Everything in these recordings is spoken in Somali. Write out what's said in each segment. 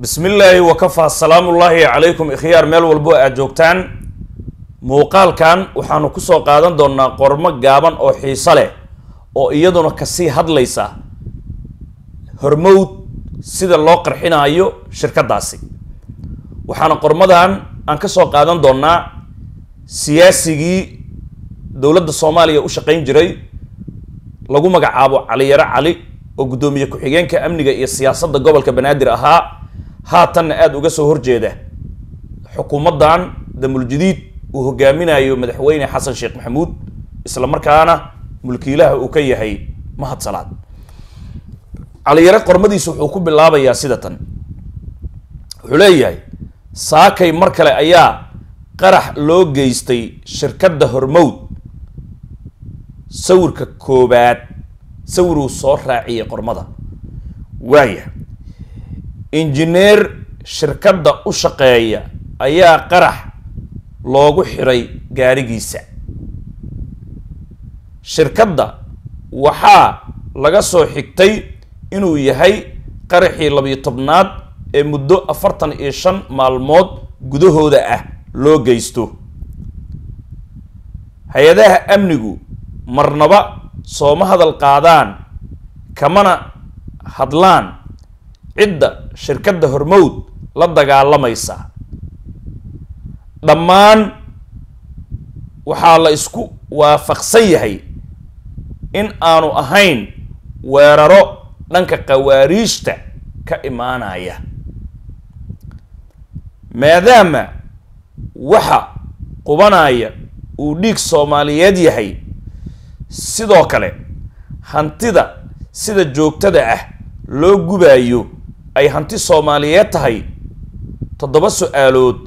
bismi illaahi wakafaa salaamullaahi calaykum ikhyaar meel walbo aad joogtaan. Muuqaalkan waxaanu ku soo qaadan doonaa qormo gaaban oo xiiso leh oo iyaduna ka sii hadlaysa hormowd sida loo qarxinaayo shirkadaasi waxaana qormadan aan ka soo qaadan doonaa siyaasigii dowladda soomaaliya u shaqayn jiray lagu magacaabo caliyaro cali oo guddoomiye ku-xigeenka amniga iyo siyaasadda gobolka banaadir ahaa haatanna aada uga soo horjeeda. Xukuumaddan damuljadiid uu hogaaminayo madaxweyne xasan sheekh maxamuud isla markaana mulkiilaha uu ka yahay mahad salaad. Caliyare qormadiisu wuxuu ku bilaabayaa sida tan. Wuxuu leeyahay saakay mar kale ayaa qarax loo geystay shirkadda hormowd sawirka koobaad sawiruu soo raaciyay qormada. Waaya injineer shirkadda u shaqeeya ayaa qarax loogu xiray gaarigiisa. Shirkadda waxaa laga soo xigtay inuu yahay qaraxii labiyo tobnaad ee muddo afartan iyo shan maalmood gudahooda ah loo geysto. Hay'adaha amnigu marnaba sooma hadal qaadaan kamana hadlaan cidda shirkadda hormowd la dagaalamaysa. Dhammaan waxaa la isku waafaqsan yahay in aanu ahayn weeraro dhanka khawaariijta ka imaanaya. Maadaama waxa qubanaya uu dhiig soomaaliyeed yahay sidoo kale hantida sida joogtada ah loo gubaayo ay hanti soomaaliyeed tahay toddoba su'aalood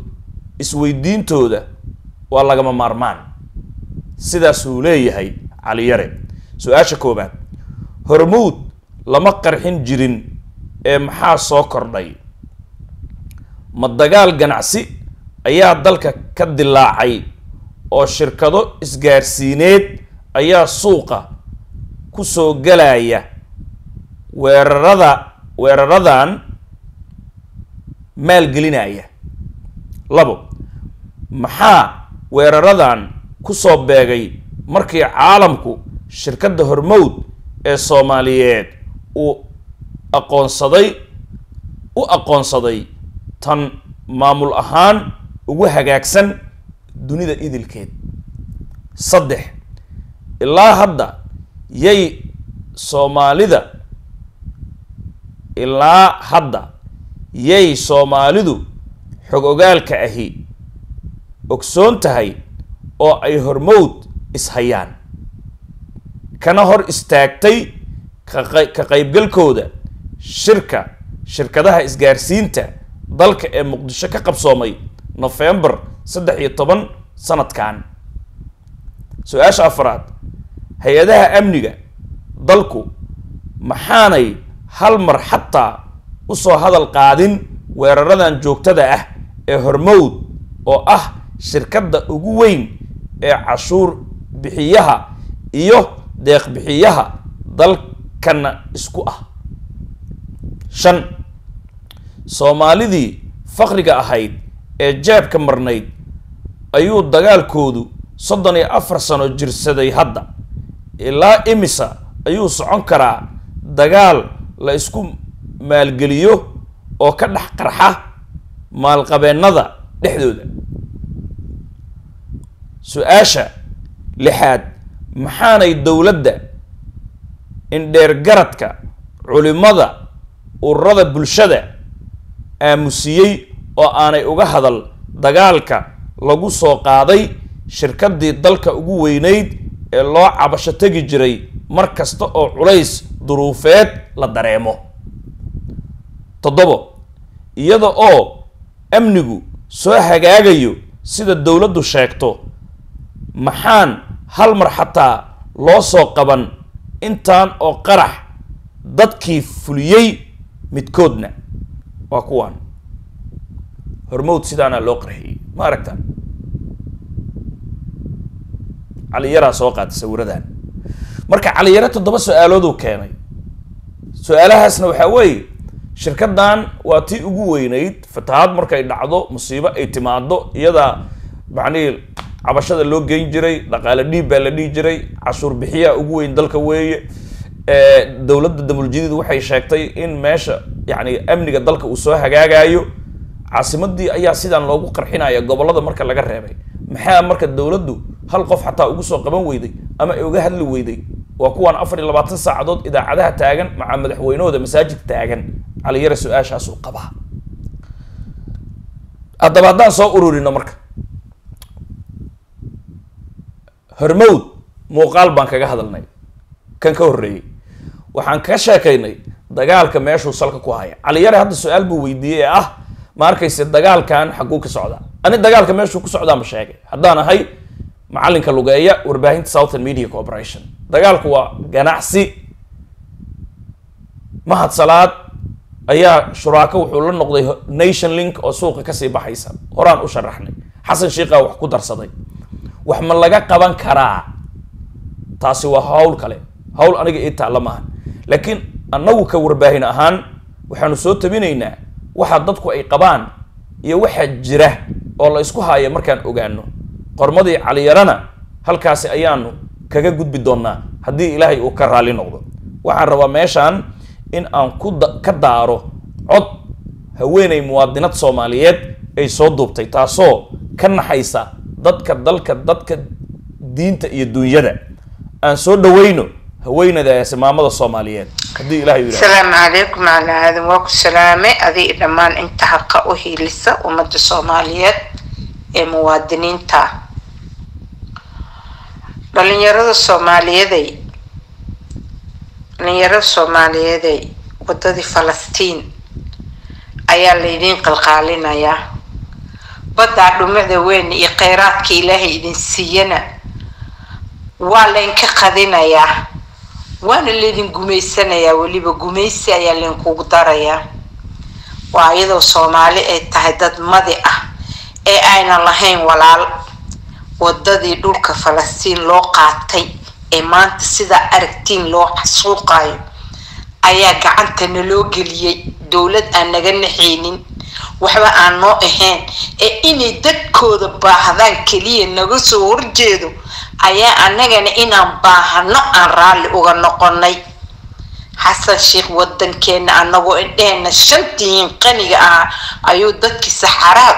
isweydiintooda waa lagama maarmaan. Sidaasuu leeyahay caliyare su'aasha koobaad hormuud lama qarxin jirin ee maxaa soo kordhay? Ma dagaal ganacsi ayaa dalka ka dilaacay oo shirkado isgaarsiineed ayaa suuqa ku soo galaya weerarada weeraradan maalgelinaya labo maxaa weeraradan ku soo beegay markii caalamku shirkadda hormowd ee soomaaliyeed uu aqoonsaday u aqoonsaday tan maamul ahaan ugu hagaagsan dunida idilkeed? Saddex ilaa hadda yay soomaalida ilaa hadda yay soomaalidu xog ogaalka ahi ogsoon tahay oo ay hormowd ishayaan kana hor istaagtay ka qaybgalkooda shirka shirkadaha isgaarsiinta dalka ee muqdisho ka qabsoomay nofembar saddex iyo toban sanadkan. Su'aasha afraad hay'adaha amniga dalku maxaanay hal mar xataa u soo hadal qaadin weeraradan joogtada ah ee hormowd oo ah shirkadda ugu weyn ee cashuur bixiyaha iyo deeq bixiyaha dalkana isku ah. Shan soomaalidii fakriga ahayd ee jeebka marnayd ayuu dagaalkoodu soddon iyo afar sano jirsaday hadda. Ilaa imisa ayuu socon karaa dagaal la isku maalgeliyo oo ka dhex qarxa maalqabeennada dhexdooda. Su'aasha lixaad maxaanay dowladda indheergaradka culimada ururada bulshada aamusiyey oo aanay uga hadal dagaalka lagu soo qaaday shirkaddii dalka ugu weyneyd ee loo cabasho tegi jiray mar kasta oo culays duruufeed la dareemo. Toddobo iyada oo amnigu soo hagaagayo sida dowladdu sheegto maxaan hal mar xataa loo soo qaban intaan oo qarax dadkii fuliyey midkoodna? Waa kuwaan. Hormowd sidaana loo qarxiyey ma aragtaan caliyaraa soo qaatay sawiradan. Marka caliyare toddoba su'aalooduu keenay su'aalahaasna waxaa weeye shirkadan waa tii ugu weynayd fatahaad markay dhacdo musiibo ay timaado iyadaa macnihii cabashada loo geyn jiray dhaqaale dhiib baa la dhihi jiray cashuur bixiyaa ugu weyn dalka weeye. Dowladda damuljadiid waxay sheegtay in meesha yani amniga dalka uu soo hagaagayo caasimadii ayaa sidaan loogu qarxinaya gobollada marka laga reebay. Maxaa marka dowladdu hal qof xataa ugu soo qaban weyday ama ay uga hadli weyday waa kuwaan afar iyo labaatan saacadood idaacadaha taagan maca madaxweynahooda masaajid taagan. Caliyare su'aashaasuu qabaa. Haddaba haddaan soo ururino marka. Hormowd muuqaal baan kaga hadalnay. Kan ka horreeyey. Waxaan ka sheekaynay dagaalka meeshuu salka ku haya caliyare hadda su'aal buu weydiiyey ee ah ma arkayse dagaalkan xagguu ka socdaa? Ani dagaalka meeshuu ku socdaa ma sheegay. Haddaan ahay macalinka lugeeya warbaahinta southern media corporation. Dagaalku waa ganacsi. Mahad salaad ayaa shuraako wuxuu la noqday nation link oo suuqa ka sii baxaysa. Horaan u sharaxnay. Xasan shiikhaa wax ku darsaday. Wax ma laga qaban karaa? Taasi waa hawl kale. Hawl aniga ii taalla laakiin annagu ka warbaahin ahaan waxaanu soo tabinaynaa waxa dadku ay qabaan iyo waxaa jira oo la isku haaya markaan ogaano qormadii caliyarana halkaasi ayaanu kaga gudbi doonaa haddii ilaahay uu ka raali noqdo. Waxaan rabaa meeshaan in aan ku ka daaro cod haweeney muwaadinad soomaaliyeed ay soo duubtay taasoo ka naxaysa dadka dalka dadka diinta iyo dunyada. Aan soo dhaweyno haweenadaasi maamada soomaaliyeed. Haddii ilahay yidhahdo asalaamu calaykum macala aadan waa ku salaamay adii dhammaan inta haqa u hiilisa ummadda soomaaliyeed ee muwaadiniinta dhalinyarada soomaaliyeeday dhalinyarada soomaaliyeeday waddadii falastiin ayaa laydiin qalqaalinayaa baddaa dhumada weyn iyo kheyraadka ilaahay idin siiyana waa laynka qadinayaa waana laydin gumaysanayaa weliba gumaysi ayaa laynkugu darayaa waa iyadoo soomaali ay tahay dad madi ah ee aynan lahayn walaal wadadii dhulka falastiin loo qaatay ee maanta sidaa aragtiin loo xasuuqayo ayaa gacantana loo geliyey dowlad aan naga naxaynin waxba aan noo ahayn ee inay dadkooda baahdaan keliya naga soo horjeedo ayaa annagana inaan baahano aan raalli uga noqonay xasan sheikh wadankeena anagoo indheheena shantihiin qaniga ah ayuu dadkii saxaraha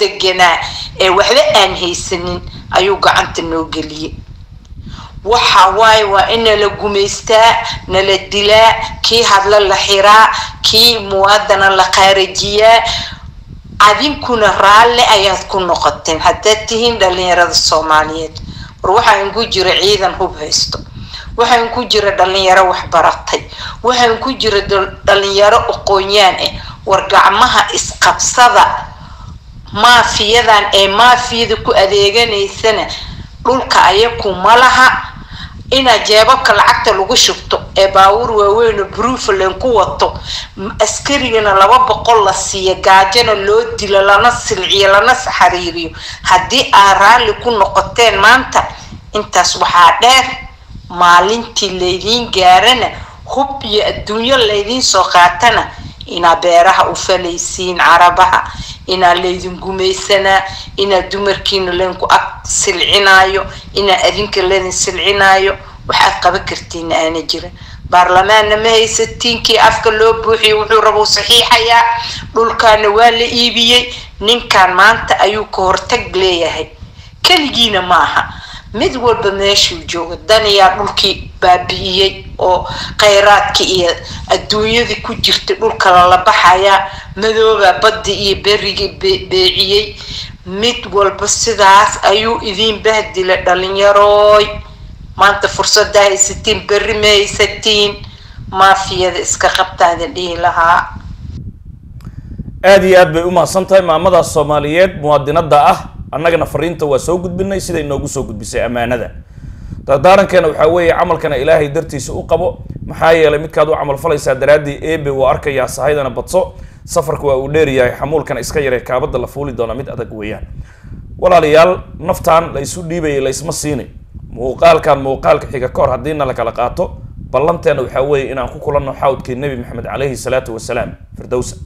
deganaa ee waxba aan haysanin ayuu gacanta noo geliyey waxa waaye waa in nala gumaystaa nala dilaa kii hadla la xiraa kii muwaadana la qaarajiyaa adinkuna raalle ayaad ku noqoteen haddaad tihiin dhalinyarada soomaaliyeed. War waxaan ku jira ciidan hub haysto. Waxaan ku jira dhalinyaro waxbaratay. Waxaan ku jira dhalinyaro aqoonyaan ah war gacmaha isqabsada maafiyadan ee maafiyada ku adeeganaysana dhulka ayaku ma laha. Inaad jeebabka lacagta lagu shubto ee baawur waaweyn oo brufalan ku wato askarigana laba boqol la siiya gaajana loo dilo lana silciyo lana saxariiriyo. Haddii aad raalli ku noqoteen maanta intaas waxaa dheer maalintii laydiin gaarana hub iyo adduunyo laydiin soo qaatana inaa beeraha u falaysiin carabaha inaa laydin gumaysanaa inaa dumarkiina laydinku ag silcinaayo inaa adinka laydin silcinaayo waxaad qaban kartiina aana jira baarlamaanna ma haysatiin kii afka loo buuxiyo wuxuu rabuu saxiixayaa dhulkaana waa la iibiyey ninkan maanta ayuu ka hortag leeyahay. Keligiina ma aha mid walba meeshuu joogo daniyaa dhulkii baabi'iyey oo khayraadkii iyo adduunyadii ku jirtay dhulka lala baxayaa madoobaa baddi iyo berigii beeciyey. Mid walba sidaas ayuu idiin bahdila dhalinyarooy maanta fursadda haysatiin berri ma haysatiin maafiyada iska qabtaadin dhihi lahaa. Aada iyo aad bay u mahadsan tahay maamadaas soomaaliyeed muwaadinada ah annagana fariinta waa soo gudbinay siday noogu soo gudbisay ammaanada. Dardaarankeena waxaa weeye camalkana ilaahay dartiisa u qabo. Maxaa yeelay midkaad u camal falaysaa daraaddii ebe waa arkayaa sahaydana badso. Safarka waa uu dheeryahay xamuulkana iska yaree kaabada la fuuli doona mid adag weeyaan. Walaalayaal naftaan la isu dhiibayay laysma siinay. Muuqaalkan muuqaalka xiga ka hor haddiina la kala qaato. Ballanteena waxaa weeye inaan ku kulanno xawdkii nebi maxamed calayhi salaatu wasalaam firdowsa